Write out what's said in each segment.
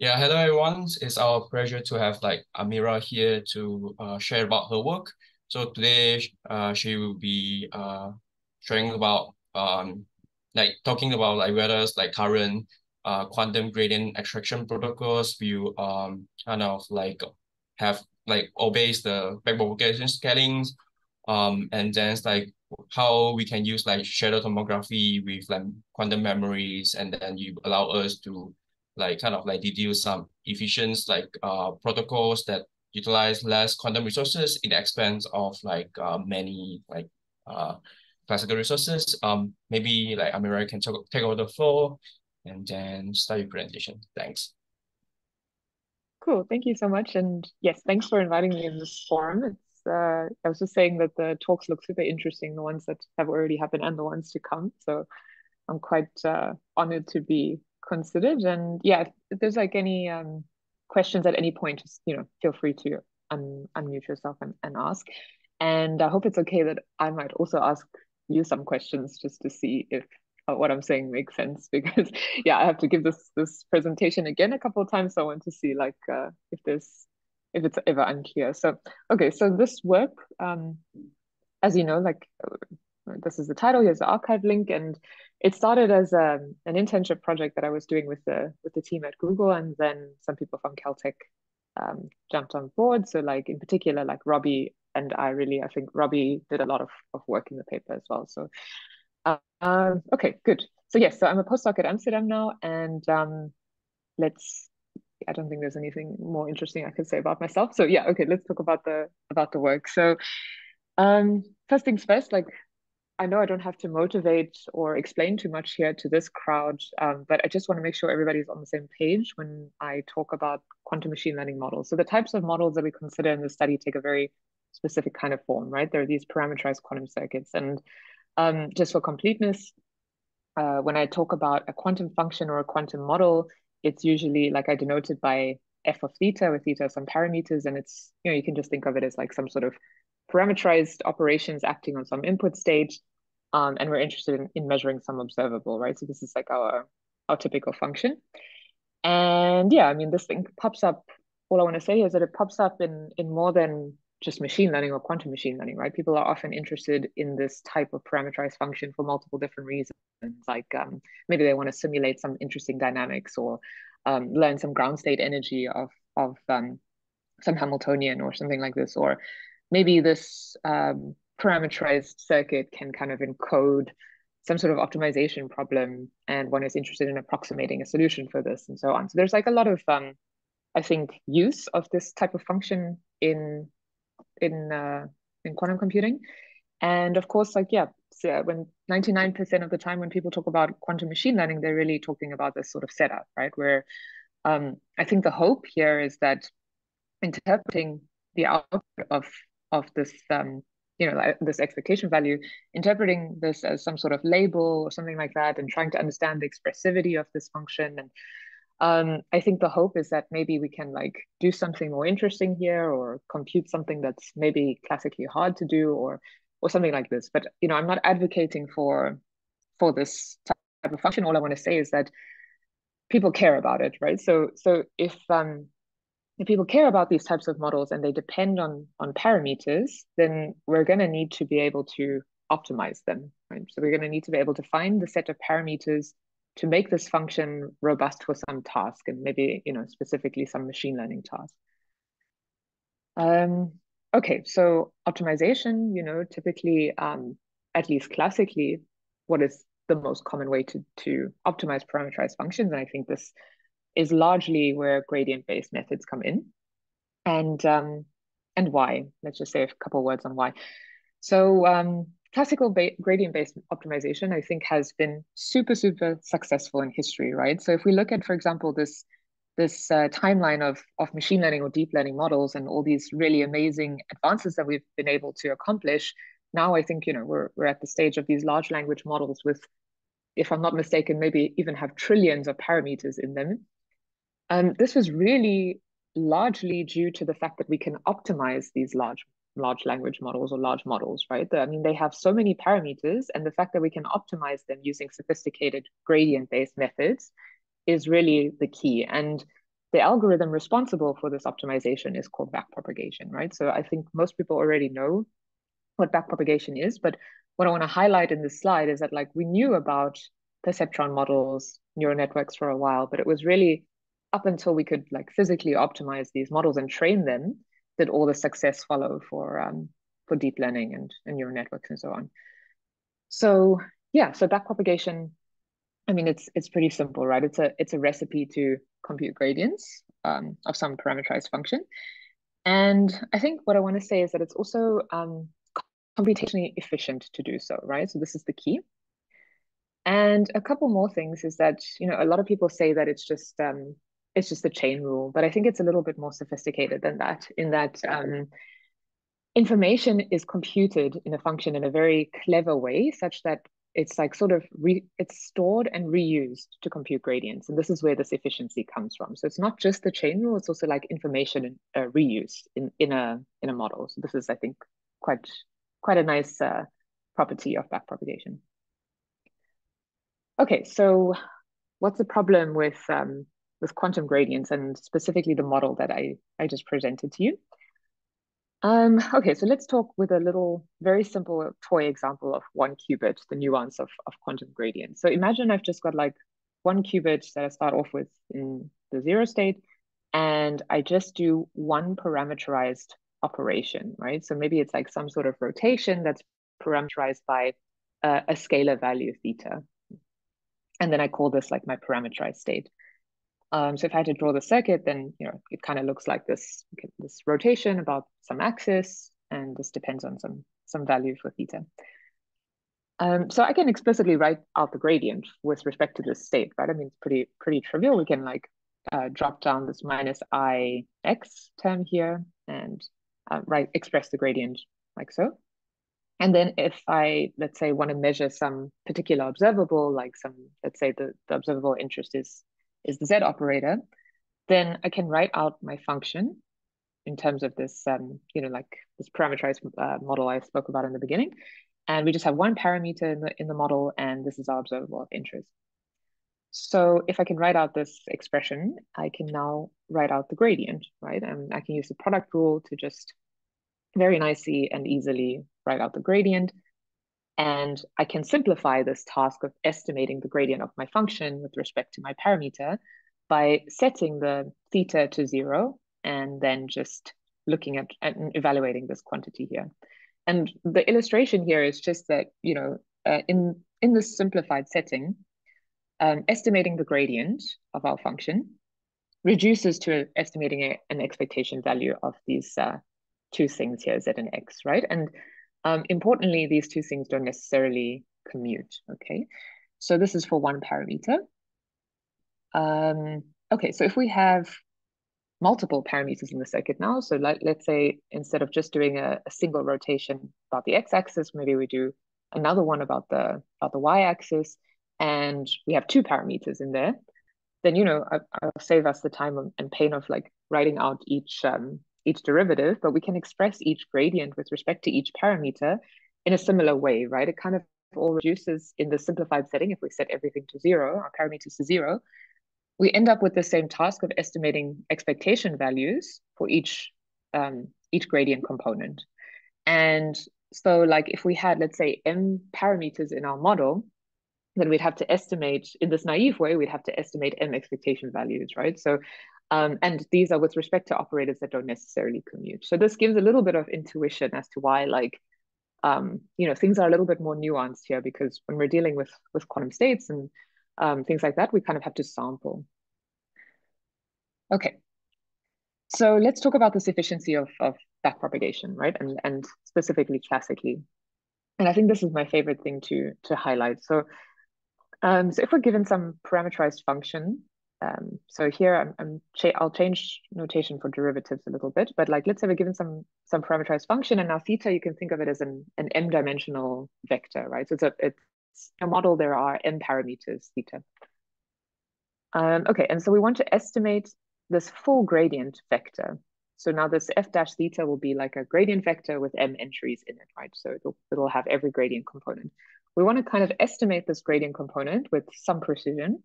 Yeah, hello everyone. It's our pleasure to have like Amira here to uh, share about her work. So today uh, she will be uh, sharing about um, like talking about like whether like current uh, quantum gradient extraction protocols will um, kind of like have like obeys the backpropagation scalings um, and then it's like how we can use like shadow tomography with like quantum memories and then you allow us to like kind of like deduce some efficient like uh protocols that utilize less quantum resources in the expense of like uh, many like uh classical resources. Um, maybe like Amira can talk, take over the floor and then start your presentation. Thanks. Cool. Thank you so much. And yes, thanks for inviting me in this forum. It's uh, I was just saying that the talks look super interesting, the ones that have already happened and the ones to come. So I'm quite uh, honored to be considered. And yeah, if there's like any um, questions at any point, just you know, feel free to un- unmute yourself and, and ask. And I hope it's okay that I might also ask you some questions just to see if uh, what I'm saying makes sense. Because yeah, I have to give this this presentation again a couple of times. So I want to see like uh, if there's if it's ever unclear. So okay, so this work, um, as you know, like this is the title. Here's the arXiv link, and it started as a, um, an internship project that I was doing with the with the team at Google, and then some people from Caltech um, jumped on board. So, like in particular, like Robbie and I really, I think Robbie did a lot of, of work in the paper as well. So, uh, okay, good. So yes, so I'm a postdoc at Amsterdam now, and um, let's. I don't think there's anything more interesting I could say about myself. So yeah, okay, let's talk about the about the work. So um, first things first, like I know I don't have to motivate or explain too much here to this crowd, um, but I just want to make sure everybody's on the same page when I talk about quantum machine learning models. So the types of models that we consider in the study take a very specific kind of form, right? There are these parameterized quantum circuits. And um, just for completeness, uh, when I talk about a quantum function or a quantum model, it's usually like I denoted by f of theta, where theta some parameters, and it's, you know, you can just think of it as like some sort of parameterized operations acting on some input state um, and we're interested in, in measuring some observable, right? So this is like our, our typical function. And yeah, I mean, this thing pops up. All I want to say is that it pops up in, in more than just machine learning or quantum machine learning, right? People are often interested in this type of parameterized function for multiple different reasons. Like um, maybe they want to simulate some interesting dynamics or um, learn some ground state energy of, of um, some Hamiltonian or something like this. Or maybe this um, parameterized circuit can kind of encode some sort of optimization problem and one is interested in approximating a solution for this and so on. So there's like a lot of um i think use of this type of function in in uh, in quantum computing. And of course like yeah so when 99% of the time when people talk about quantum machine learning they're really talking about this sort of setup right? Where um i think the hope here is that interpreting the output of of this um, you know this expectation value interpreting this as some sort of label or something like that and trying to understand the expressivity of this function. And um, i think the hope is that maybe we can like do something more interesting here or compute something that's maybe classically hard to do or or something like this. But you know i'm not advocating for for this type of function. All i want to say is that people care about it right? So so if um if people care about these types of models and they depend on on parameters, then we're going to need to be able to optimize them. Right? So we're going to need to be able to find the set of parameters to make this function robust for some task and maybe you know specifically some machine learning task. Um, okay, so optimization, you know, typically, um, at least classically, what is the most common way to to optimize parameterized functions? And I think this is largely where gradient-based methods come in. And um, and why? Let's just say a couple words on why. So um, classical gradient-based optimization, I think, has been super, super successful in history, right? So if we look at, for example, this this uh, timeline of of machine learning or deep learning models and all these really amazing advances that we've been able to accomplish, now I think you know we're we're at the stage of these large language models with, if I'm not mistaken, maybe even have trillions of parameters in them. Um, this was really largely due to the fact that we can optimize these large large language models or large models, right? I mean, they have so many parameters, and the fact that we can optimize them using sophisticated gradient-based methods is really the key. And the algorithm responsible for this optimization is called backpropagation, right? So I think most people already know what backpropagation is, but what I want to highlight in this slide is that like we knew about perceptron models, neural networks for a while, but it was really up until we could like physically optimize these models and train them did all the success follow for um, for deep learning and, and neural networks and so on. So yeah, so backpropagation, I mean, it's it's pretty simple, right? It's a it's a recipe to compute gradients um, of some parameterized function. And I think what I want to say is that it's also um, computationally efficient to do so, right? So this is the key. And a couple more things is that, you know, a lot of people say that it's just um, it's just the chain rule, but I think it's a little bit more sophisticated than that in that um, information is computed in a function in a very clever way such that it's like sort of re, it's stored and reused to compute gradients and this is where this efficiency comes from. So it's not just the chain rule it's also like information uh, reuse in in a in a model. So this is i think quite quite a nice uh, property of backpropagation okay so what's the problem with um, with quantum gradients and specifically the model that i i just presented to you um, okay, so let's talk with a little very simple toy example of one qubit, the nuance of, of quantum gradients. So imagine I've just got like one qubit that I start off with in the zero state, and I just do one parameterized operation, right? So maybe it's like some sort of rotation that's parameterized by uh, a scalar value theta. And then I call this like my parameterized state. Um, so if I had to draw the circuit, then you know it kind of looks like this this rotation about some axis, and this depends on some some value for theta. Um, so I can explicitly write out the gradient with respect to this state, right? I mean, it's pretty pretty trivial. We can like uh, drop down this minus i x term here and uh, express the gradient like so. And then if I, let's say, want to measure some particular observable, like some, let's say the, the observable interest is is the z operator, then I can write out my function in terms of this, um, you know, like this parameterized uh, model I spoke about in the beginning. And we just have one parameter in the, in the model, and this is our observable of interest. So if I can write out this expression, I can now write out the gradient, right? And I can use the product rule to just very nicely and easily write out the gradient. And I can simplify this task of estimating the gradient of my function with respect to my parameter by setting the theta to zero and then just looking at and evaluating this quantity here. And the illustration here is just that, you know, uh, in, in this simplified setting, um, estimating the gradient of our function reduces to estimating a, an expectation value of these uh, two things here, z and x, right? And um, importantly, these two things don't necessarily commute, okay? So this is for one parameter. Um, okay, so if we have multiple parameters in the circuit now, so let, let's say instead of just doing a, a single rotation about the x-axis, maybe we do another one about the, about the y-axis, and we have two parameters in there, then, you know, I, will save us the time and pain of like writing out each um, each derivative, but we can express each gradient with respect to each parameter in a similar way, right? It kind of all reduces in the simplified setting. If we set everything to zero, our parameters to zero, we end up with the same task of estimating expectation values for each um, each gradient component. And so like if we had, let's say, m parameters in our model, then we'd have to estimate in this naive way, we'd have to estimate m expectation values, right? So um, and these are with respect to operators that don't necessarily commute. So this gives a little bit of intuition as to why, like, um, you know, things are a little bit more nuanced here because when we're dealing with with quantum states and um, things like that, we kind of have to sample. Okay, so let's talk about this efficiency of of backpropagation, right? And and specifically classically, and I think this is my favorite thing to to highlight. So, um, so if we're given some parameterized function um, so here I'm, I'm cha I'll change notation for derivatives a little bit, but like let's say we're given some some parameterized function and now theta, you can think of it as an, an m dimensional vector, right? So it's a it's a model, there are m parameters theta. Um, okay, and so we want to estimate this full gradient vector. So now this f dash theta will be like a gradient vector with m entries in it, right? So it'll, it'll have every gradient component. We want to kind of estimate this gradient component with some precision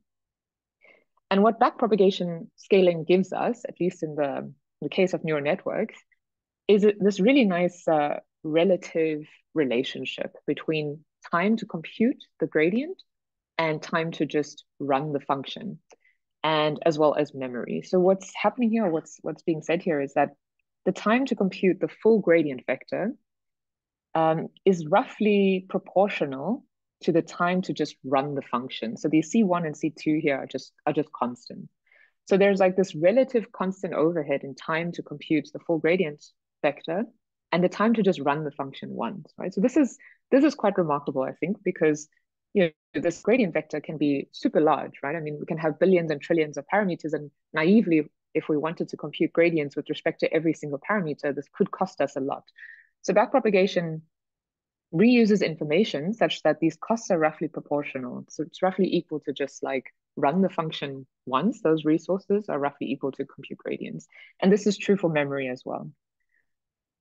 And what backpropagation scaling gives us, at least in the, the case of neural networks, is this really nice uh, relative relationship between time to compute the gradient and time to just run the function and as well as memory. So what's happening here, what's what's being said here is that the time to compute the full gradient vector um, is roughly proportional to the time to just run the function. So these C1 and C2 here are just are just constant. So there's like this relative constant overhead in time to compute the full gradient vector and the time to just run the function once, right? So this is this is quite remarkable, I think, because you know this gradient vector can be super large, right? I mean, we can have billions and trillions of parameters, and naively, if we wanted to compute gradients with respect to every single parameter, this could cost us a lot. So backpropagation reuses information such that these costs are roughly proportional. So it's roughly equal to just like run the function once, those resources are roughly equal to compute gradients. And this is true for memory as well.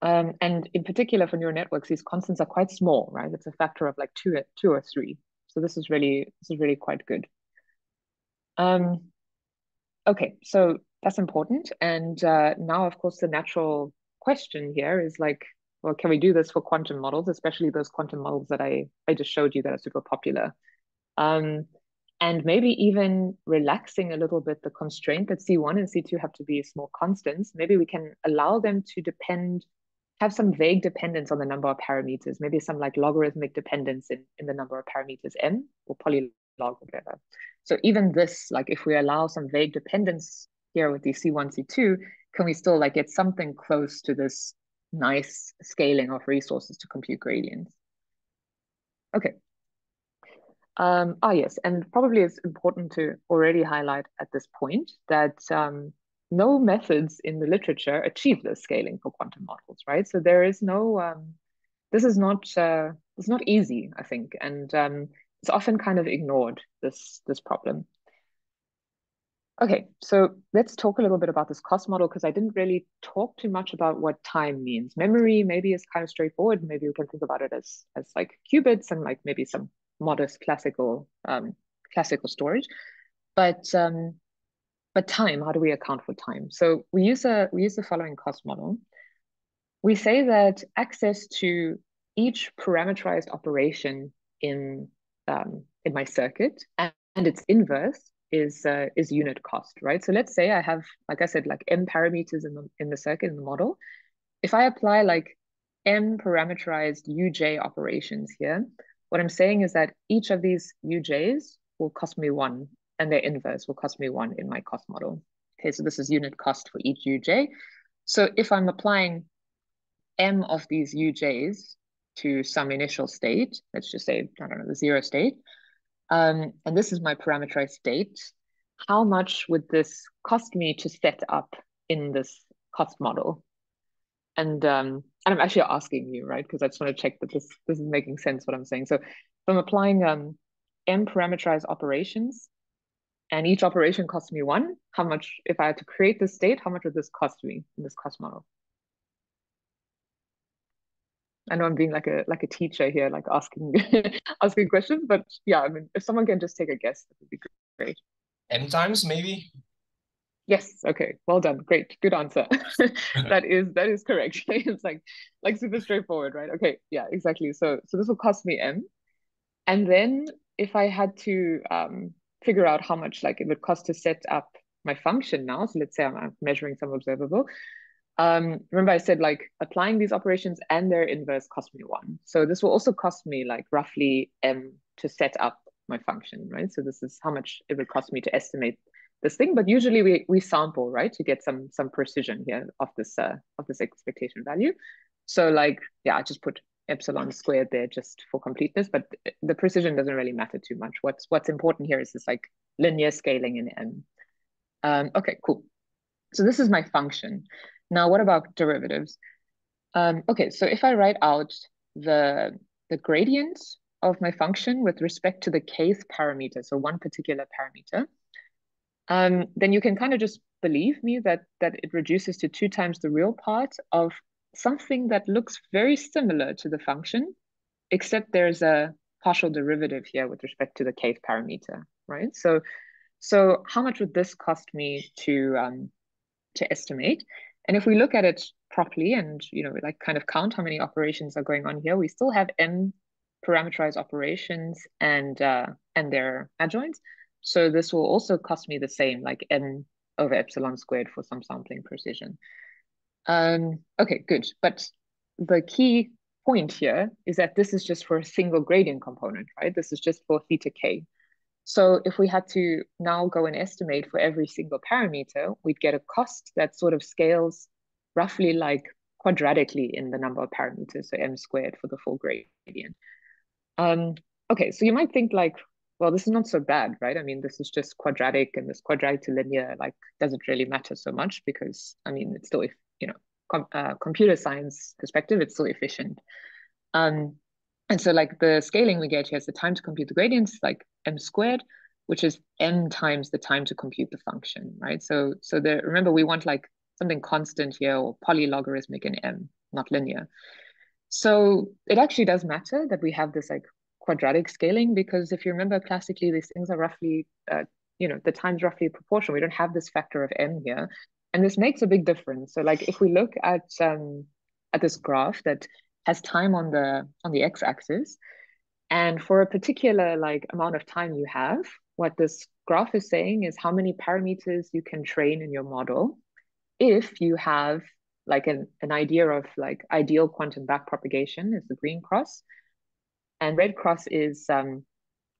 Um, and in particular for neural networks, these constants are quite small, right? It's a factor of like two, two or three. So this is really, this is really quite good. Um, okay, so that's important. And uh, now, of course, the natural question here is like, well, can we do this for quantum models, especially those quantum models that I, I just showed you that are super popular? Um, and maybe even relaxing a little bit the constraint that C1 and C2 have to be small constants. Maybe we can allow them to depend, have some vague dependence on the number of parameters, maybe some like logarithmic dependence in, in the number of parameters m or polylog or whatever. So even this, like if we allow some vague dependence here with the C1, C2, can we still like get something close to this nice scaling of resources to compute gradients. Okay. Um, ah, yes, and probably it's important to already highlight at this point that um, no methods in the literature achieve this scaling for quantum models, right? So there is no, um, this is not, uh, it's not easy, I think, and um, it's often kind of ignored, this, this problem. Okay, so let's talk a little bit about this cost model because I didn't really talk too much about what time means. Memory maybe is kind of straightforward. Maybe we can think about it as as like qubits and like maybe some modest classical um, classical storage. But um, but time, how do we account for time? So we use a we use the following cost model. We say that access to each parameterized operation in um, in my circuit and, and its inverse is uh, is unit cost, right? So let's say I have, like I said, like m parameters in the in the circuit in the model. If I apply like m parameterized uj operations here, what I'm saying is that each of these uj's will cost me one, and their inverse will cost me one in my cost model. Okay, so this is unit cost for each uj. So if I'm applying m of these uj's to some initial state, let's just say, I don't know, the zero state, um, and this is my parameterized state, how much would this cost me to set up in this cost model? And um, and I'm actually asking you, right? Because I just want to check that this this is making sense what I'm saying. So if I'm applying um, m parameterized operations, and each operation costs me one, how much, if I had to create this state, how much would this cost me in this cost model? I know I'm being like a like a teacher here, like asking asking questions, but yeah, I mean, if someone can just take a guess, that would be great. M times maybe. Yes. Okay. Well done. Great. Good answer. that is that is correct. it's like like super straightforward, right? Okay. Yeah. Exactly. So so this will cost me m, and then if I had to um, figure out how much like it would cost to set up my function now, so let's say I'm, I'm measuring some observable, um, remember I said like applying these operations and their inverse cost me one. So this will also cost me like roughly m to set up my function, right? So this is how much it would cost me to estimate this thing. But usually we we sample, right, to get some some precision here of this uh, of this expectation value. So like yeah, I just put epsilon squared there just for completeness, but the precision doesn't really matter too much. What's what's important here is this like linear scaling in m. Um, okay, cool. So this is my function. Now, what about derivatives? Um, okay, so if I write out the, the gradient of my function with respect to the kth parameter, so one particular parameter, um, then you can kind of just believe me that, that it reduces to two times the real part of something that looks very similar to the function, except there's a partial derivative here with respect to the kth parameter, right? So So how much would this cost me to um, to estimate? And if we look at it properly and you know like kind of count how many operations are going on here, we still have m parameterized operations and uh, and their adjoints. So this will also cost me the same, like n over epsilon squared for some sampling precision. Um, okay, good. But the key point here is that this is just for a single gradient component, right? This is just for theta k. So if we had to now go and estimate for every single parameter, we'd get a cost that sort of scales roughly like quadratically in the number of parameters, so m squared for the full gradient. Um, okay, so you might think like, well, this is not so bad, right? I mean, this is just quadratic and this quadratic to linear like doesn't really matter so much because, I mean, it's still, you know, com uh, computer science perspective, it's still efficient. Um, and so like the scaling we get here is the time to compute the gradients, like m squared, which is m times the time to compute the function, right? So so the remember we want like something constant here or polylogarithmic in m, not linear. So it actually does matter that we have this like quadratic scaling because if you remember classically, these things are roughly, uh, you know, the time's roughly proportional. We don't have this factor of m here. And this makes a big difference. So like if we look at um, at this graph that has time on the on the x-axis, and for a particular like amount of time you have, what this graph is saying is how many parameters you can train in your model if you have like an, an idea of like ideal quantum backpropagation is the green cross. And red cross is um,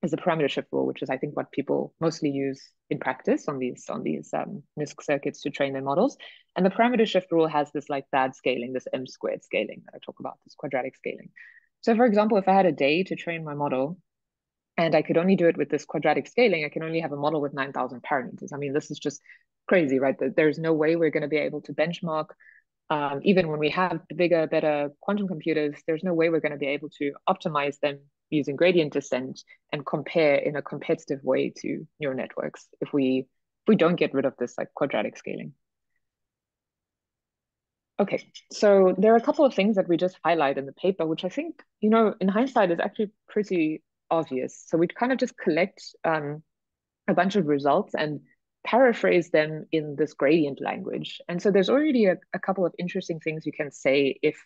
is the parameter shift rule, which is I think what people mostly use in practice on these on these um, NISQ circuits to train their models. And the parameter shift rule has this like bad scaling, this m squared scaling that I talk about, this quadratic scaling. So for example, if I had a day to train my model and I could only do it with this quadratic scaling, I can only have a model with 9,000 parameters. I mean, this is just crazy, right? There's no way we're going to be able to benchmark um, even when we have bigger, better quantum computers, there's no way we're going to be able to optimize them using gradient descent and compare in a competitive way to neural networks if we if we don't get rid of this like quadratic scaling. Okay, so there are a couple of things that we just highlight in the paper, which I think, you know, in hindsight is actually pretty obvious. So we kind of just collect um, a bunch of results and paraphrase them in this gradient language. And so there's already a, a couple of interesting things you can say if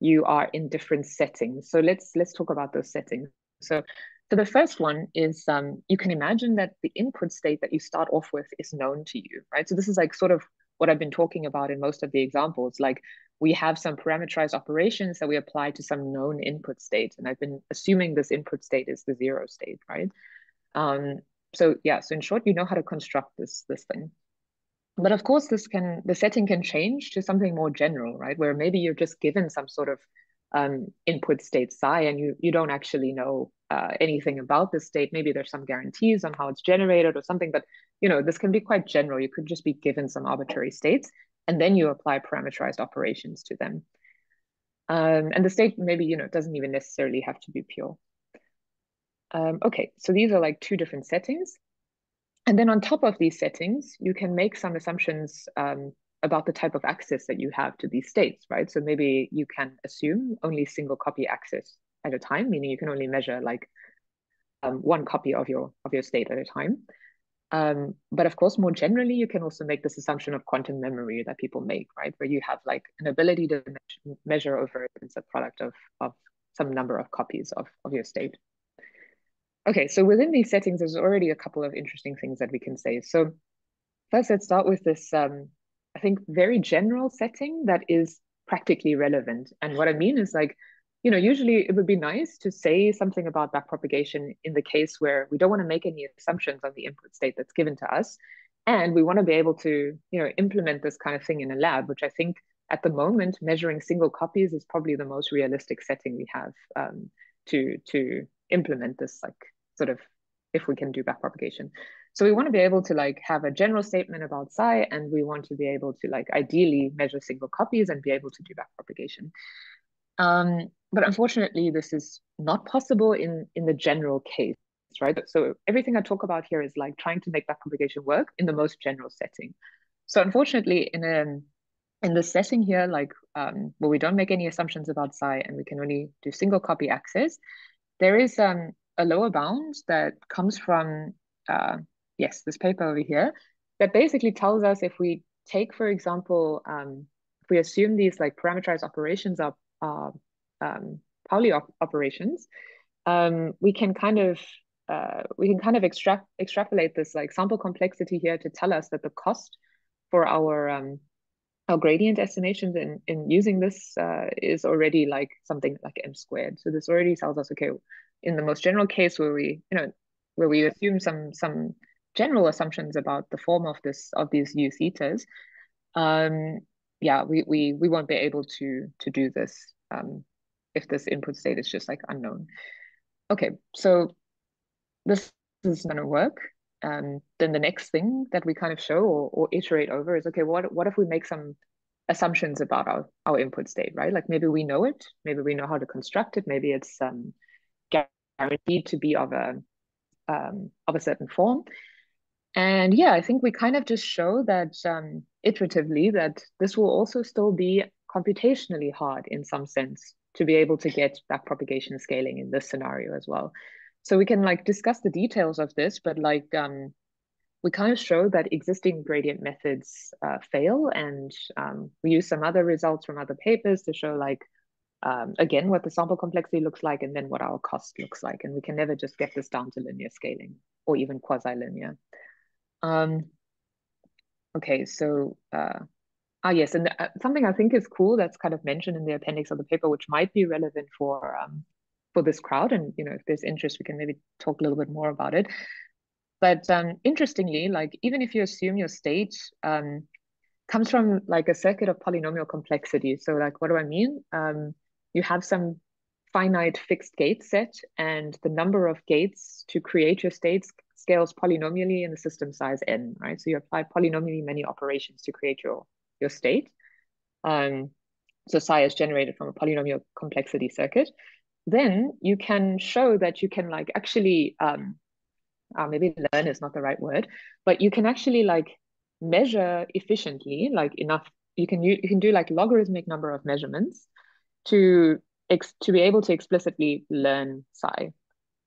you are in different settings. So let's let's talk about those settings. So so the first one is um, you can imagine that the input state that you start off with is known to you, right? So this is like sort of what I've been talking about in most of the examples. Like we have some parameterized operations that we apply to some known input state. And I've been assuming this input state is the zero state, right? Um, so yeah, so in short, you know how to construct this this thing. But of course, this can the setting can change to something more general, right? Where maybe you're just given some sort of um, input state psi, and you you don't actually know uh, anything about this state. Maybe there's some guarantees on how it's generated or something, but you know this can be quite general. You could just be given some arbitrary states, and then you apply parameterized operations to them. Um, and the state maybe you know doesn't even necessarily have to be pure. Um, okay, so these are like two different settings. And then on top of these settings, you can make some assumptions um, about the type of access that you have to these states, right? So maybe you can assume only single copy access at a time, meaning you can only measure like um, one copy of your of your state at a time. Um, but of course, more generally, you can also make this assumption of quantum memory that people make, right? Where you have like an ability to measure over it's a product of, of some number of copies of, of your state. Okay, so within these settings, there's already a couple of interesting things that we can say. So first, let's start with this, um, I think, very general setting that is practically relevant. And what I mean is like, you know, usually it would be nice to say something about backpropagation in the case where we don't want to make any assumptions on the input state that's given to us. And we want to be able to, you know, implement this kind of thing in a lab, which I think at the moment, measuring single copies is probably the most realistic setting we have um, to, to implement this like sort of if we can do backpropagation. So we want to be able to like have a general statement about psi, and we want to be able to like ideally measure single copies and be able to do backpropagation. Um, but unfortunately, this is not possible in in the general case, right? So everything I talk about here is like trying to make backpropagation work in the most general setting. So unfortunately, in a in this setting here, like um, where we don't make any assumptions about psi and we can only do single copy access, there is um, a lower bound that comes from uh, yes, this paper over here that basically tells us if we take, for example, um, if we assume these like parameterized operations are, are um, Pauli op operations, um, we can kind of uh, we can kind of extract extrapolate this like sample complexity here to tell us that the cost for our um, our gradient estimations in in using this uh, is already like something like m squared. So this already tells us okay, in the most general case where we you know where we assume some some general assumptions about the form of this of these u thetas, um, yeah, we we we won't be able to to do this um, if this input state is just like unknown. Okay, so this is to work. Um, then the next thing that we kind of show or, or iterate over is okay, what what if we make some assumptions about our, our input state, right? Like maybe we know it, maybe we know how to construct it, maybe it's um, guaranteed to be of a um, of a certain form. And yeah, I think we kind of just show that um, iteratively that this will also still be computationally hard in some sense to be able to get backpropagation scaling in this scenario as well. So we can like discuss the details of this, but like um, we kind of show that existing gradient methods uh, fail, and um, we use some other results from other papers to show like um, again what the sample complexity looks like, and then what our cost looks like, and we can never just get this down to linear scaling or even quasi-linear. Um, okay, so uh, ah yes, and uh, something I think is cool that's kind of mentioned in the appendix of the paper, which might be relevant for um, for this crowd. And you know, if there's interest, we can maybe talk a little bit more about it. But um, interestingly, like even if you assume your state um, comes from like a circuit of polynomial complexity. So like, what do I mean? Um, you have some finite fixed gate set and the number of gates to create your states scales polynomially in the system size n, right? So you apply polynomially many operations to create your, your state. Um, so psi is generated from a polynomial complexity circuit then you can show that you can like actually um, uh, maybe learn is not the right word, but you can actually like measure efficiently, like enough. You can you, you can do like logarithmic number of measurements to ex to be able to explicitly learn psi.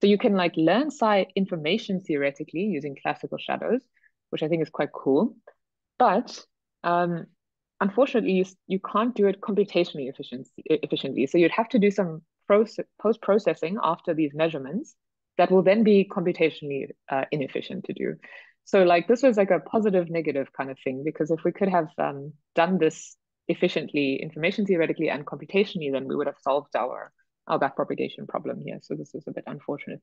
So you can like learn psi information theoretically using classical shadows, which I think is quite cool. But um, unfortunately, you, you can't do it computationally efficiently. So you'd have to do some post-processing after these measurements that will then be computationally uh, inefficient to do. So like this was like a positive negative kind of thing because if we could have um, done this efficiently, information theoretically and computationally, then we would have solved our our backpropagation problem here. So this is a bit unfortunate.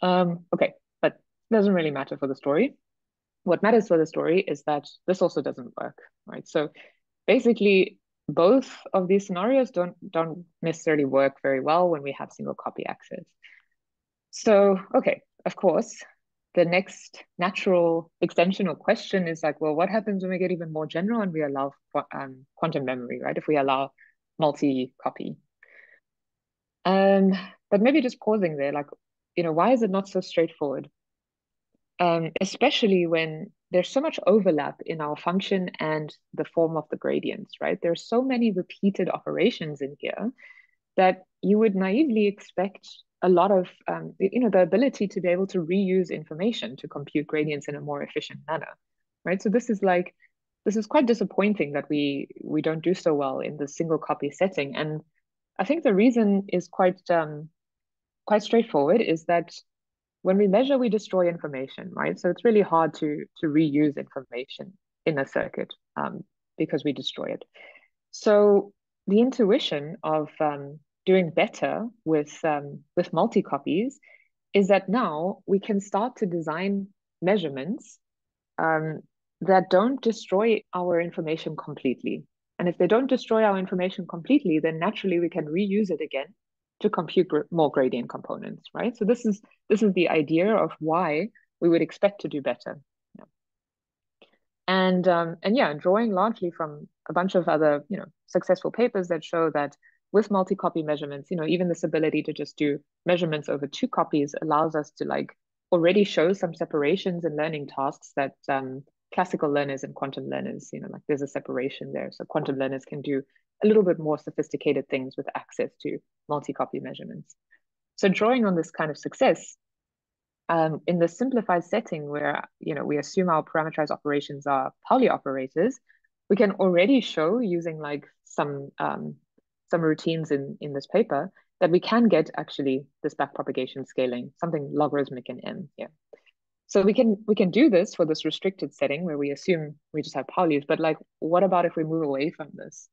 Um, okay, but doesn't really matter for the story. What matters for the story is that this also doesn't work, right? So basically both of these scenarios don't don't necessarily work very well when we have single copy access. So, okay, of course, the next natural extension or question is like, well, what happens when we get even more general and we allow um, quantum memory, right? If we allow multi-copy. Um, but maybe just pausing there, like, you know, why is it not so straightforward? Um, especially when there's so much overlap in our function and the form of the gradients, right? There's so many repeated operations in here that you would naively expect a lot of, um, you know, the ability to be able to reuse information to compute gradients in a more efficient manner, right? So this is like, this is quite disappointing that we we don't do so well in the single copy setting. And I think the reason is quite um, quite straightforward, is that when we measure, we destroy information, right? So it's really hard to, to reuse information in a circuit um, because we destroy it. So the intuition of um, doing better with, um, with multi-copies is that now we can start to design measurements um, that don't destroy our information completely. And if they don't destroy our information completely, then naturally we can reuse it again to compute more gradient components, right? So this is this is the idea of why we would expect to do better. Yeah. And um, and yeah, drawing largely from a bunch of other you know successful papers that show that with multi-copy measurements, you know, even this ability to just do measurements over two copies allows us to like already show some separations in learning tasks that um, classical learners and quantum learners, you know, like there's a separation there. So quantum learners can do a little bit more sophisticated things with access to multi-copy measurements. So drawing on this kind of success, um, in the simplified setting where you know we assume our parameterized operations are Pauli operators, we can already show using like some um, some routines in in this paper that we can get actually this backpropagation scaling, something logarithmic in M here. So we can we can do this for this restricted setting where we assume we just have Paulis, but like what about if we move away from this?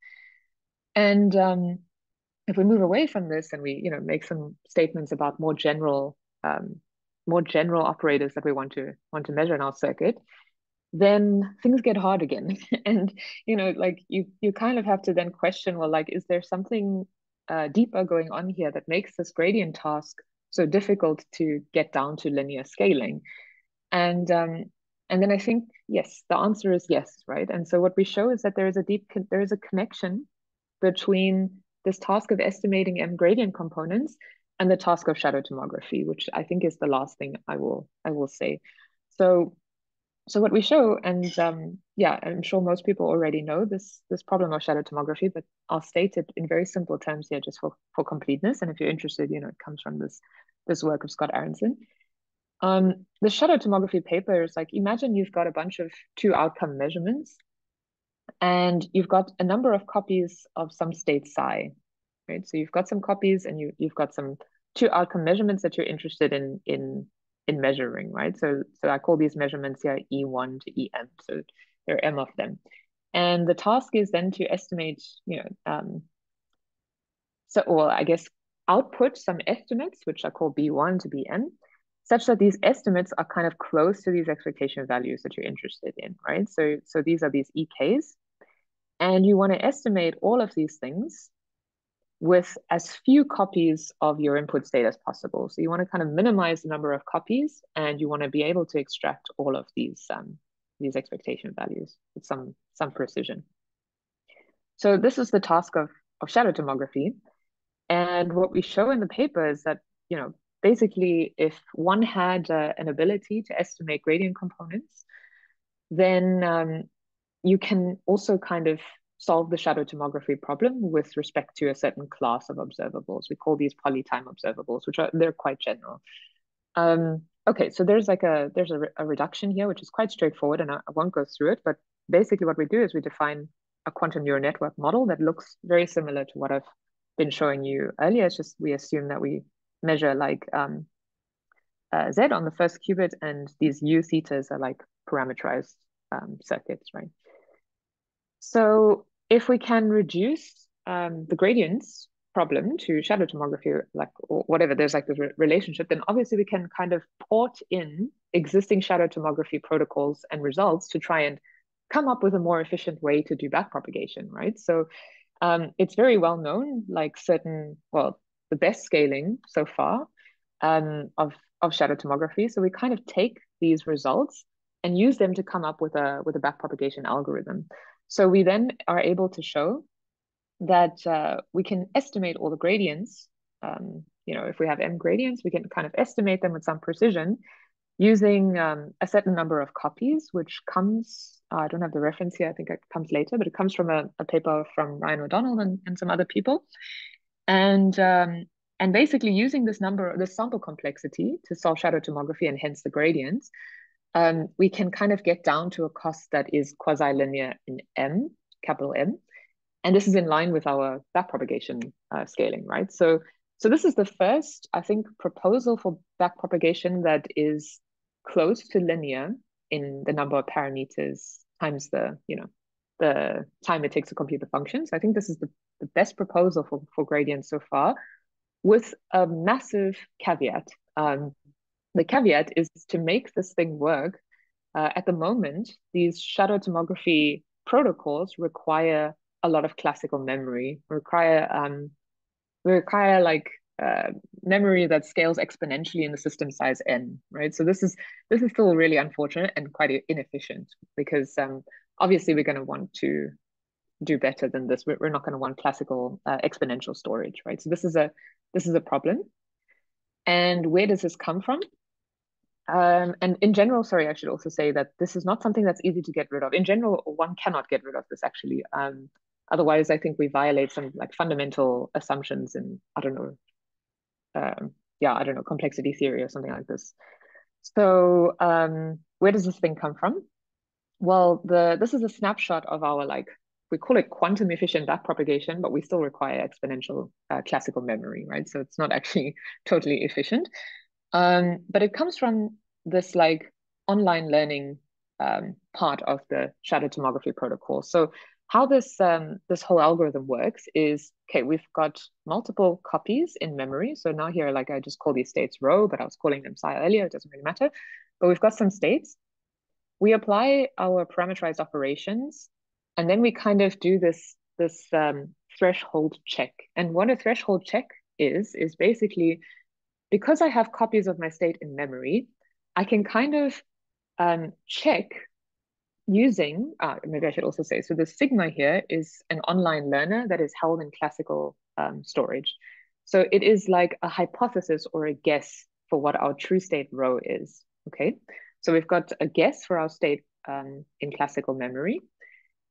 And um, if we move away from this and we you know make some statements about more general um, more general operators that we want to want to measure in our circuit, then things get hard again. and you know, like you you kind of have to then question, well, like, is there something uh, deeper going on here that makes this gradient task so difficult to get down to linear scaling? And um, and then I think yes, the answer is yes, right? And so what we show is that there is a deep there is a connection between this task of estimating m gradient components and the task of shadow tomography, which I think is the last thing I will I will say. So so what we show, and um, yeah, I'm sure most people already know this this problem of shadow tomography, but I'll state it in very simple terms here, just for for completeness. And if you're interested, you know, it comes from this this work of Scott Aaronson. Um, the shadow tomography paper is like imagine you've got a bunch of two outcome measurements, and you've got a number of copies of some state psi, right? So you've got some copies, and you you've got some two outcome measurements that you're interested in in in measuring, right? So, so I call these measurements here E1 to EM. So there are M of them. And the task is then to estimate, you know, um, so, well, I guess output some estimates, which are called B1 to Bn, such that these estimates are kind of close to these expectation values that you're interested in, right? So, so these are these EKs. And you want to estimate all of these things with as few copies of your input state as possible. So you want to kind of minimize the number of copies and you want to be able to extract all of these, um, these expectation values with some, some precision. So this is the task of, of shadow tomography. And what we show in the paper is that, you know, basically if one had uh, an ability to estimate gradient components, then um, you can also kind of solve the shadow tomography problem with respect to a certain class of observables. We call these polytime observables, which are they're quite general. Um, okay, so there's like a there's a, re a, reduction here, which is quite straightforward, and I, I won't go through it. But basically, what we do is we define a quantum neural network model that looks very similar to what I've been showing you earlier. It's just we assume that we measure like um, uh, z on the first qubit, and these u thetas are like parameterized um, circuits, right? So if we can reduce um, the gradients problem to shadow tomography, like or whatever, there's like the re relationship, then obviously we can kind of port in existing shadow tomography protocols and results to try and come up with a more efficient way to do backpropagation, right? So um, it's very well known, like certain, well, the best scaling so far um, of, of shadow tomography. So we kind of take these results and use them to come up with a with a backpropagation algorithm. So we then are able to show that uh, we can estimate all the gradients. Um, you know, if we have m gradients, we can kind of estimate them with some precision using um, a certain number of copies, which comes, uh, I don't have the reference here, I think it comes later, but it comes from a, a paper from Ryan O'Donnell and, and some other people. And um, and basically using this number, the sample complexity to solve shadow tomography and hence the gradients, um, we can kind of get down to a cost that is quasi-linear in M, capital M. And this is in line with our backpropagation uh, scaling, right? So, so this is the first, I think, proposal for backpropagation that is close to linear in the number of parameters times the, you know, the time it takes to compute the functions. I think this is the, the best proposal for, for gradients so far with a massive caveat. Um, the caveat is to make this thing work. Uh, at the moment, these shadow tomography protocols require a lot of classical memory, require um, require like uh, memory that scales exponentially in the system size n, right? So this is this is still really unfortunate and quite inefficient because um, obviously we're going to want to do better than this. We're, we're not going to want classical uh, exponential storage, right? So this is a this is a problem. And where does this come from? Um, and in general, sorry, I should also say that this is not something that's easy to get rid of. In general, one cannot get rid of this actually. Um, otherwise, I think we violate some like fundamental assumptions in, I don't know, um, yeah, I don't know, complexity theory or something like this. So um, where does this thing come from? Well, the this is a snapshot of our like we call it quantum efficient backpropagation, but we still require exponential uh, classical memory, right? So it's not actually totally efficient. Um, but it comes from this like online learning um, part of the shadow tomography protocol. So how this um, this whole algorithm works is okay. We've got multiple copies in memory. So now here, like I just call these states rho, but I was calling them psi earlier. It doesn't really matter. But we've got some states. We apply our parameterized operations, and then we kind of do this this um, threshold check. And what a threshold check is is basically because I have copies of my state in memory, I can kind of um, check using, uh, maybe I should also say, so the Sigma here is an online learner that is held in classical um, storage. So it is like a hypothesis or a guess for what our true state rho is, okay? So we've got a guess for our state um, in classical memory.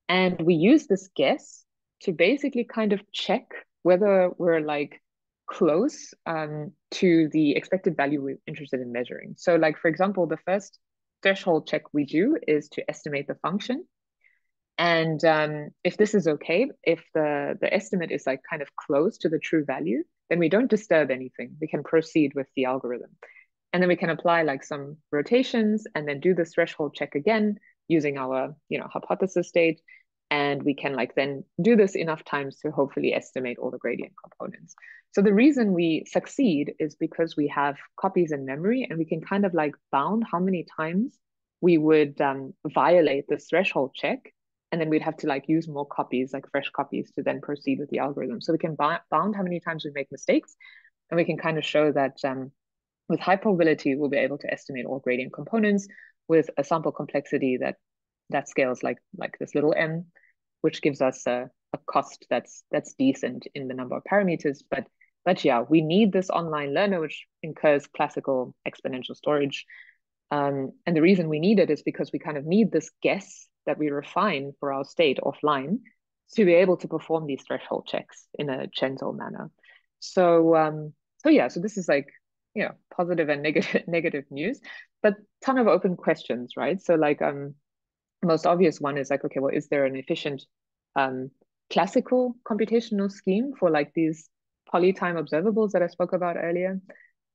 And we use this guess to basically kind of check whether we're like close um, to the expected value we're interested in measuring. So like, for example, the first threshold check we do is to estimate the function. And um, if this is okay, if the, the estimate is like kind of close to the true value, then we don't disturb anything. We can proceed with the algorithm. And then we can apply like some rotations and then do the threshold check again using our you know hypothesis state. And we can like then do this enough times to hopefully estimate all the gradient components. So the reason we succeed is because we have copies in memory and we can kind of like bound how many times we would um, violate this threshold check. And then we'd have to like use more copies, like fresh copies to then proceed with the algorithm. So we can bound how many times we make mistakes. And we can kind of show that um, with high probability, we'll be able to estimate all gradient components with a sample complexity that that scales like like this little m, which gives us a, a cost that's that's decent in the number of parameters, but but yeah, we need this online learner, which incurs classical exponential storage. Um, and the reason we need it is because we kind of need this guess that we refine for our state offline to be able to perform these threshold checks in a gentle manner. So, um, so yeah, so this is like, you know, positive and negative negative news, but ton of open questions, right? So like, um, most obvious one is like, okay, well, is there an efficient um, classical computational scheme for like these polytime observables that I spoke about earlier.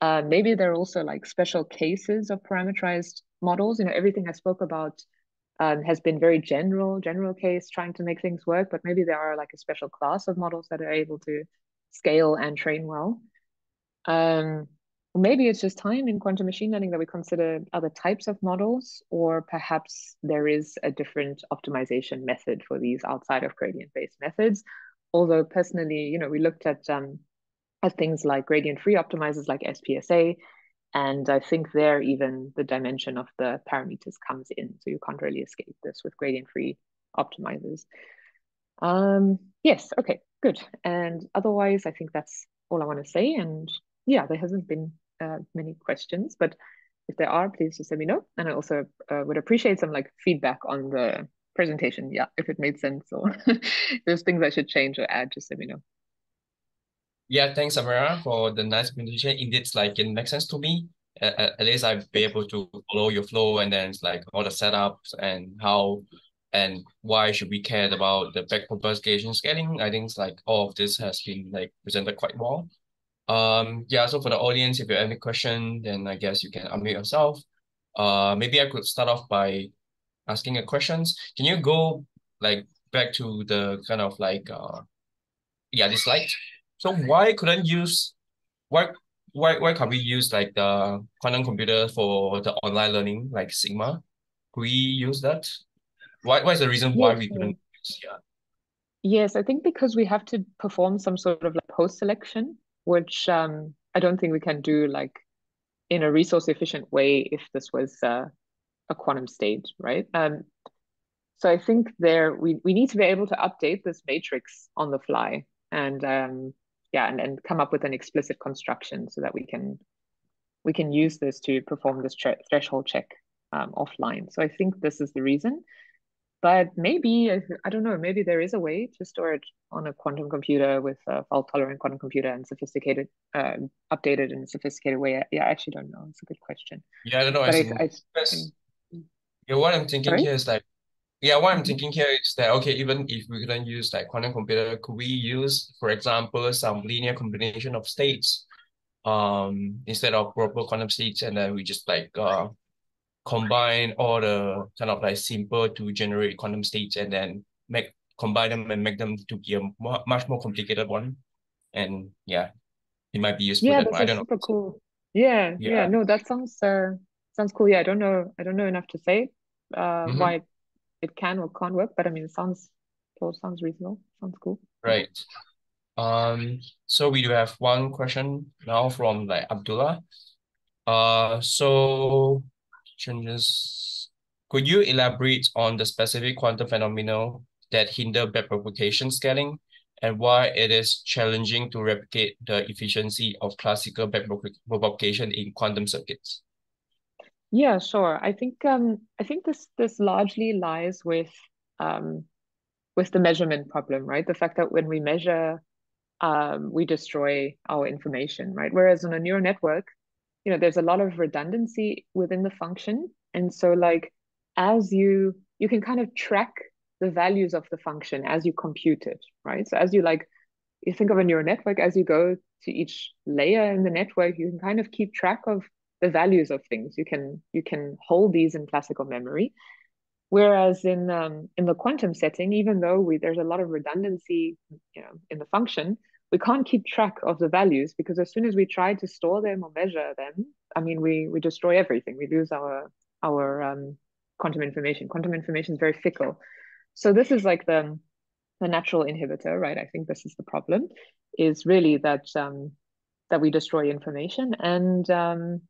Uh, maybe there are also like special cases of parameterized models. You know, everything I spoke about um, has been very general, general case, trying to make things work, but maybe there are like a special class of models that are able to scale and train well. Um, maybe it's just time in quantum machine learning that we consider other types of models, or perhaps there is a different optimization method for these outside of gradient-based methods. Although personally, you know, we looked at um, at things like gradient-free optimizers like SPSA, and I think there even the dimension of the parameters comes in, so you can't really escape this with gradient-free optimizers. Um, yes, okay, good. And otherwise, I think that's all I want to say. And yeah, there hasn't been uh, many questions, but if there are, please just let me know. And I also uh, would appreciate some like feedback on the presentation. Yeah, if it made sense or there's things I should change or add, just let me know. Yeah, thanks, Amira, for the nice presentation. Indeed, it's like it makes sense to me. At, at least I'll be able to follow your flow and then it's like all the setups and how and why should we care about the backpropagation scaling. I think it's like all of this has been like presented quite well. Um, yeah, so for the audience, if you have any question, then I guess you can unmute yourself. Uh, maybe I could start off by asking a questions. Can you go like back to the kind of like uh, yeah, this slide? So why couldn't use why why why can't we use like the quantum computer for the online learning like Sigma? Could we use that? Why why is the reason why yes, we couldn't use yeah? Yes, I think because we have to perform some sort of like post selection, which um I don't think we can do like in a resource efficient way if this was uh, a quantum state, right? Um, so I think there we, we need to be able to update this matrix on the fly and um, yeah, and, and come up with an explicit construction so that we can we can use this to perform this threshold check um, offline. So I think this is the reason. But maybe I don't know. Maybe there is a way to store it on a quantum computer with a fault-tolerant quantum computer and sophisticated, uh, updated in a sophisticated way. Yeah, I actually don't know. It's a good question. Yeah, I don't know. I, I, I, yeah, what I'm thinking Sorry? here is like, yeah, what I'm mm-hmm. thinking here is that okay, even if we couldn't use like quantum computer, could we use, for example, some linear combination of states, um, instead of proper quantum states, and then we just like uh combine all the kind of like simple to generate quantum states and then make combine them and make them to be a more, much more complicated one. And yeah, it might be useful. Yeah, that's super know. cool. Yeah, yeah, yeah, no, that sounds uh sounds cool. Yeah, I don't know, I don't know enough to say uh mm -hmm. why it can or can't work, but I mean, it sounds it sounds reasonable. Sounds cool. Right. Um. So we do have one question now from like Abdullah. Uh. So changes. Could you elaborate on the specific quantum phenomena that hinder backpropagation scaling and why it is challenging to replicate the efficiency of classical backpropagation in quantum circuits? Yeah, sure. I think um, I think this this largely lies with um, with the measurement problem, right? The fact that when we measure, um, we destroy our information, right? Whereas on a neural network, you know, there's a lot of redundancy within the function. And so like as you you can kind of track the values of the function as you compute it, right? So as you like you think of a neural network, as you go to each layer in the network, you can kind of keep track of the values of things. You can you can hold these in classical memory. Whereas in um, in the quantum setting, even though we, there's a lot of redundancy, you know, in the function, we can't keep track of the values because as soon as we try to store them or measure them, I mean, we we destroy everything. We lose our our um, quantum information. Quantum information is very fickle. So this is like the the natural inhibitor, right? I think this is the problem, is really that um, that we destroy information and um,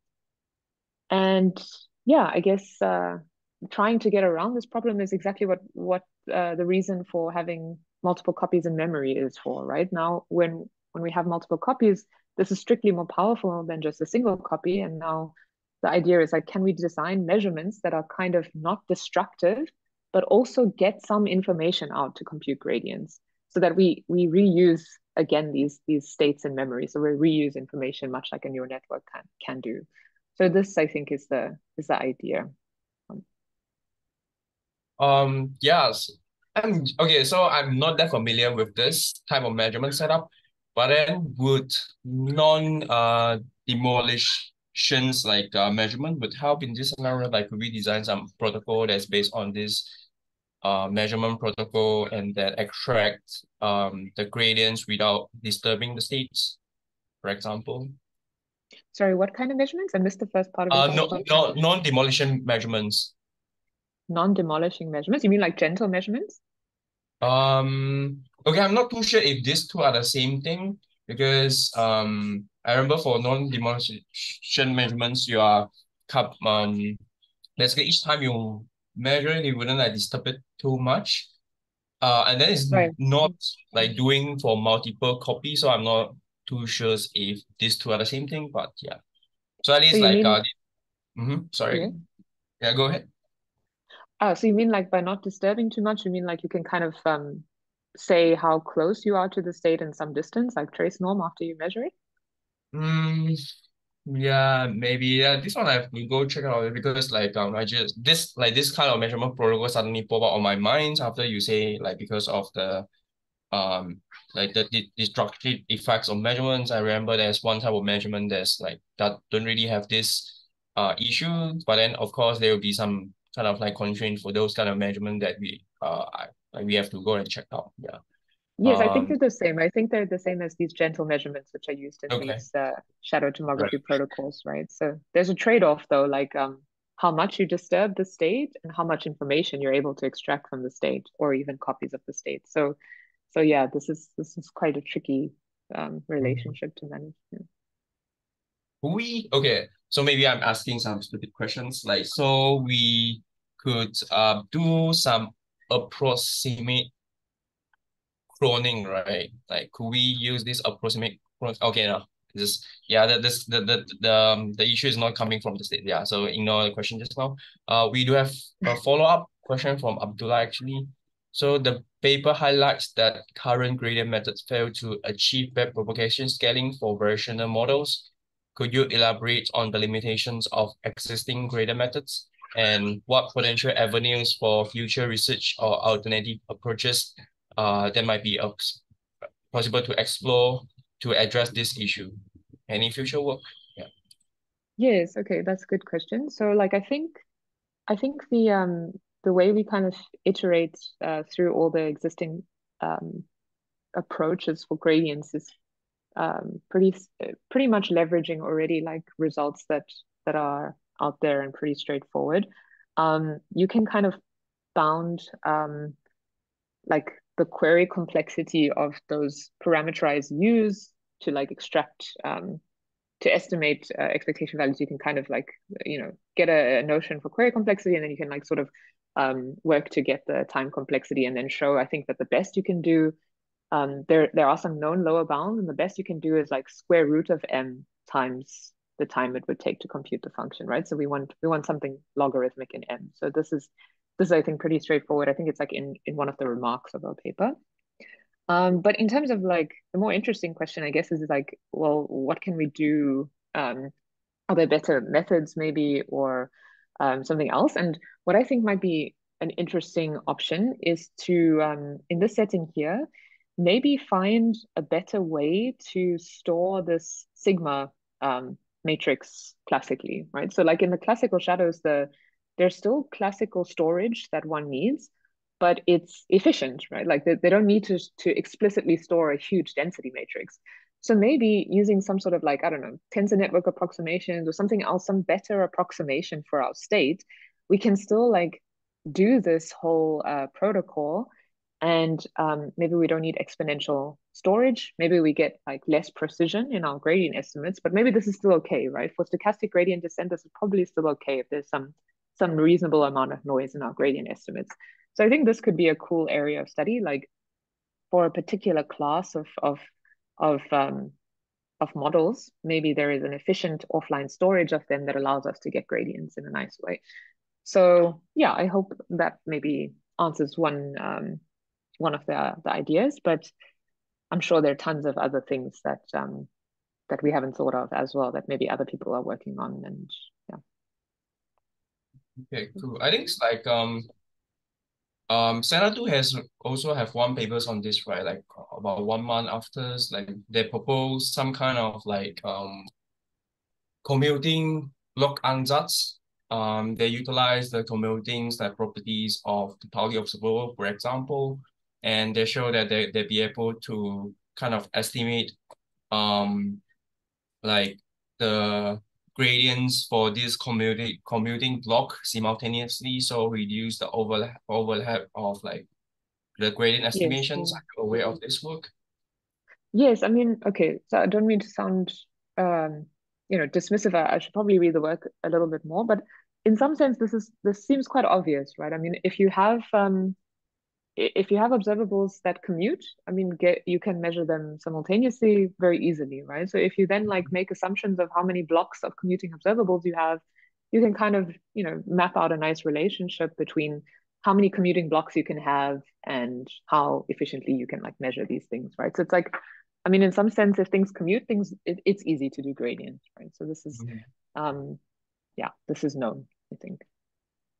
and yeah, I guess uh, trying to get around this problem is exactly what what uh, the reason for having multiple copies in memory is for, right? Now, when when we have multiple copies, this is strictly more powerful than just a single copy. And now the idea is like, can we design measurements that are kind of not destructive, but also get some information out to compute gradients so that we we reuse again these these states in memory. So we reuse information much like a neural network can can do. So this I think is the is the idea. Um yes, I'm okay, so I'm not that familiar with this type of measurement setup, but then would non uh demolitions like uh, measurement would help in this scenario? Like could we design some protocol that's based on this uh measurement protocol and that extract um the gradients without disturbing the states, for example? Sorry, what kind of measurements? I missed the first part of uh, no, no, non-demolition measurements non-demolishing measurements? You mean like gentle measurements? Um, okay, I'm not too sure if these two are the same thing because um, I remember for non-demolition measurements, you are cup um, basically each time you measure it, you wouldn't like disturb it too much. Uh, and then it's right. not like doing for multiple copies, so I'm not too sure if these two are the same thing, but yeah. So at least so like mean... uh, mm -hmm, sorry. Yeah. yeah, go ahead. Oh, so you mean like by not disturbing too much, you mean like you can kind of um, say how close you are to the state in some distance, like trace norm after you measure it? Mm, yeah, maybe. Yeah, this one I have to go check out because like um I just this like this kind of measurement protocol suddenly pop up on my mind after you say like because of the um like the, the destructive effects of measurements. I remember there's one type of measurement that's like that don't really have this uh issue, but then of course there will be some kind of like constraint for those kind of measurement that we uh we have to go and check out. Yeah. Yes, um, I think um, they're the same. I think they're the same as these gentle measurements which are used in okay. these uh, shadow tomography right. protocols, right? So there's a trade-off though, like um how much you disturb the state and how much information you're able to extract from the state or even copies of the state. So so yeah, this is this is quite a tricky um relationship to manage. Yeah. We okay, so maybe I'm asking some stupid questions. Like, so we could uh, do some approximate cloning, right? Like, could we use this approximate Okay, no, this yeah, the this the the the um, the issue is not coming from the state. Yeah, so ignore the question just now. Uh, we do have a follow up question from Abdullah actually. So the paper highlights that current gradient methods fail to achieve backpropagation scaling for variational models. Could you elaborate on the limitations of existing gradient methods and what potential avenues for future research or alternative approaches uh, that might be possible to explore to address this issue? Any future work? Yeah. Yes, okay, that's a good question. So like I think I think the um the way we kind of iterate uh, through all the existing um, approaches for gradients is um, pretty pretty much leveraging already like results that that are out there and pretty straightforward. Um, you can kind of bound um, like the query complexity of those parameterized views to like extract um, to estimate uh, expectation values. You can kind of like you know get a, a, notion for query complexity, and then you can like sort of um, work to get the time complexity, and then show. I think that the best you can do. Um, there there are some known lower bounds, and the best you can do is like square root of m times the time it would take to compute the function, right? So we want we want something logarithmic in m. So this is this is I think pretty straightforward. I think it's like in in one of the remarks of our paper. Um, but in terms of like the more interesting question, I guess is like, well, what can we do? Um, are there better methods maybe or um, something else? And what I think might be an interesting option is to, um, in this setting here, maybe find a better way to store this sigma um, matrix classically, right? So like in the classical shadows, the there's still classical storage that one needs, but it's efficient, right? Like they, they don't need to, to explicitly store a huge density matrix. So maybe using some sort of like, I don't know, tensor network approximations or something else, some better approximation for our state, we can still like do this whole uh, protocol and um, maybe we don't need exponential storage. Maybe we get like less precision in our gradient estimates, but maybe this is still okay, right? For stochastic gradient descent, this is probably still okay if there's some some reasonable amount of noise in our gradient estimates. So I think this could be a cool area of study, like for a particular class of of of um, of models, maybe there is an efficient offline storage of them that allows us to get gradients in a nice way. So yeah, I hope that maybe answers one um, one of the, the ideas, but I'm sure there are tons of other things that um, that we haven't thought of as well that maybe other people are working on and yeah. Okay, cool. I think it's like um um Xanadu has also have one papers on this, right? Like about one month after like they propose some kind of like um commuting block ansatz um, they utilize the commuting like properties of the Pauli observable, for example, and they show that they they be able to kind of estimate um like the gradients for this commuting commuting block simultaneously, so reduce the overlap overlap of like the gradient estimations. Yes, Are you aware of this work? Yes, I mean, okay, so I don't mean to sound um, you know, dismissive. I should probably read the work a little bit more, but in some sense, this is this seems quite obvious, right? I mean, if you have um, if you have observables that commute, I mean, get you can measure them simultaneously very easily, right? So if you then like make assumptions of how many blocks of commuting observables you have, you can kind of you know map out a nice relationship between how many commuting blocks you can have and how efficiently you can like measure these things, right? So it's like, I mean, in some sense, if things commute, things it, it's easy to do gradients, right? So this is, mm-hmm. um, yeah, this is known, I think.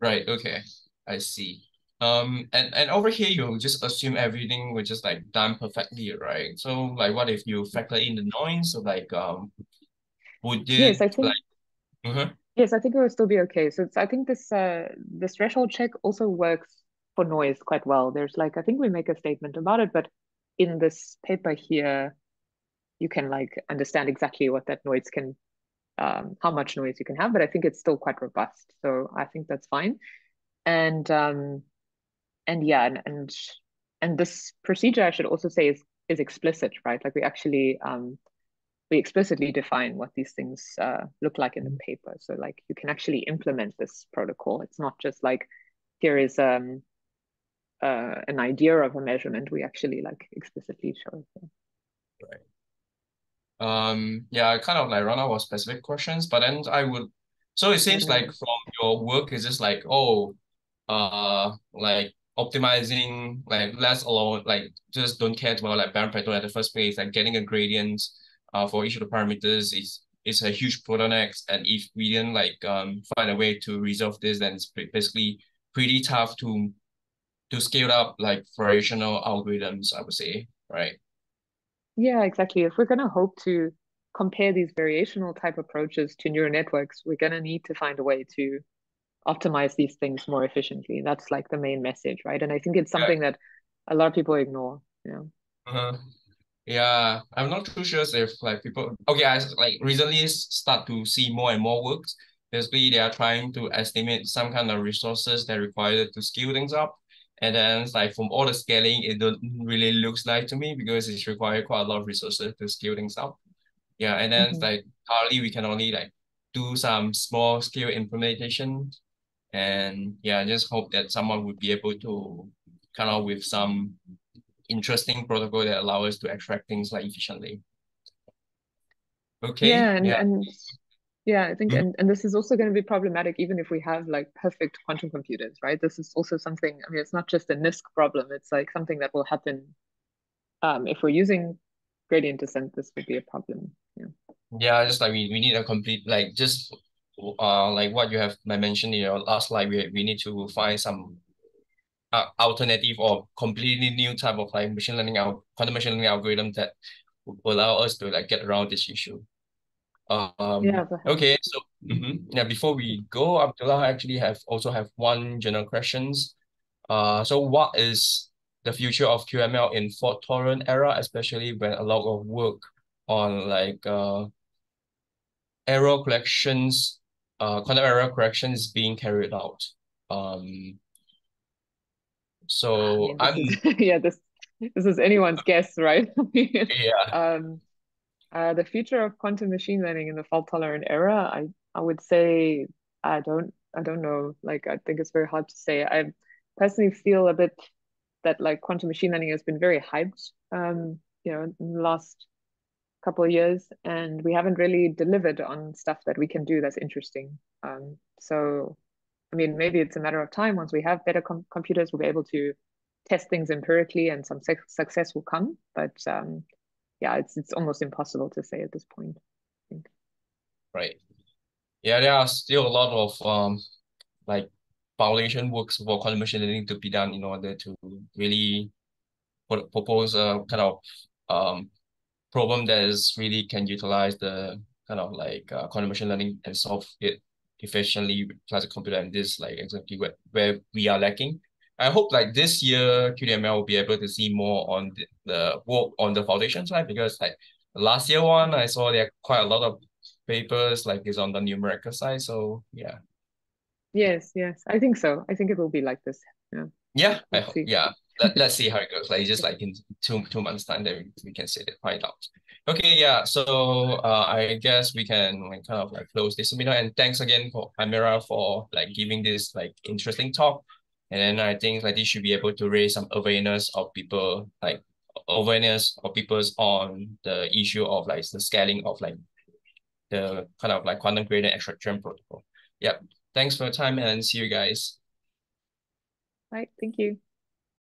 Right. Okay. I see. Um, and, and over here, you just assume everything was just like done perfectly, right? So like, what if you factor in the noise? So like, um, would it yes, I think, like, uh-huh. yes, I think it would still be okay. So it's, I think this, uh, this threshold check also works for noise quite well. There's like, I think we make a statement about it, but in this paper here, you can like understand exactly what that noise can, um, how much noise you can have, but I think it's still quite robust. So I think that's fine. And, um, and yeah, and, and and this procedure, I should also say, is is explicit, right? Like we actually um, we explicitly define what these things uh, look like in the mm-hmm. paper. So like you can actually implement this protocol. It's not just like here is um, uh, an idea of a measurement. We actually like explicitly show it. Right. Um. Yeah. I kind of like run out of specific questions, but then I would. So it seems mm -hmm. like from your work, it's just like oh, uh like optimizing like less alone like just don't care about like band pattern at the first place. Like getting a gradient uh for each of the parameters is is a huge bottleneck and if we didn't like um find a way to resolve this then it's basically pretty tough to to scale up like variational algorithms I would say right? Yeah exactly. If we're going to hope to compare these variational type approaches to neural networks we're going to need to find a way to optimize these things more efficiently. That's like the main message, right? And I think it's something yeah. that a lot of people ignore. Yeah. Uh-huh. Yeah, I'm not too sure if like people okay, I like recently start to see more and more works. Basically, they are trying to estimate some kind of resources that required to scale things up. And then like from all the scaling, it doesn't really looks like to me because it's required quite a lot of resources to scale things up. Yeah, and then mm-hmm. like currently we can only like do some small scale implementation and yeah, I just hope that someone would be able to come out with some interesting protocol that allow us to extract things like efficiently. Okay. Yeah, and, yeah. and yeah, I think, mm-hmm. and, and this is also going to be problematic even if we have like perfect quantum computers, right? This is also something, I mean, it's not just a NISQ problem, it's like something that will happen um, if we're using gradient descent, this would be a problem. Yeah. Yeah, just like we, we need a complete, like just uh, like what you have mentioned in your last slide, we, we need to find some uh, alternative or completely new type of like machine learning al quantum machine learning algorithm that will allow us to like get around this issue. Um, yeah. Okay. So mm -hmm. yeah, before we go, Abdullah actually have also have one general questions. Uh, so what is the future of QML in fault tolerant era, especially when a lot of work on like uh error collections uh, quantum error correction is being carried out. Um, so I mean, I'm is, yeah, this this is anyone's guess, right? yeah. Um, uh, the future of quantum machine learning in the fault tolerant era, I I would say I don't I don't know. Like I think it's very hard to say. I personally feel a bit that like quantum machine learning has been very hyped. Um, you know, in the last couple of years and we haven't really delivered on stuff that we can do that's interesting. Um, so i mean maybe it's a matter of time. Once we have better com computers we'll be able to test things empirically and some success will come. But um, yeah it's it's almost impossible to say at this point right. Yeah there are still a lot of um like foundation works for quantum machine learning to be done in order to really propose a kind of um problem that is really can utilize the kind of like uh, quantum machine learning and solve it efficiently with classic computer and this like exactly where, where we are lacking. I hope like this year QTML will be able to see more on the, the work on the foundation side because like last year one I saw there are quite a lot of papers like is on the numerical side. So yeah. Yes, yes. I think so. I think it will be like this. Yeah. Yeah, I hope, yeah let, let's see how it goes. Like just like in two two months time, then we, can see it, find out. Okay, yeah. So uh, I guess we can like, kind of like close this seminar. And thanks again for Amira for like giving this like interesting talk. And then I think like this should be able to raise some awareness of people like awareness of people's on the issue of like the scaling of like the kind of like quantum gradient extraction protocol. Yep. Thanks for your time and see you guys. Right. Thank you.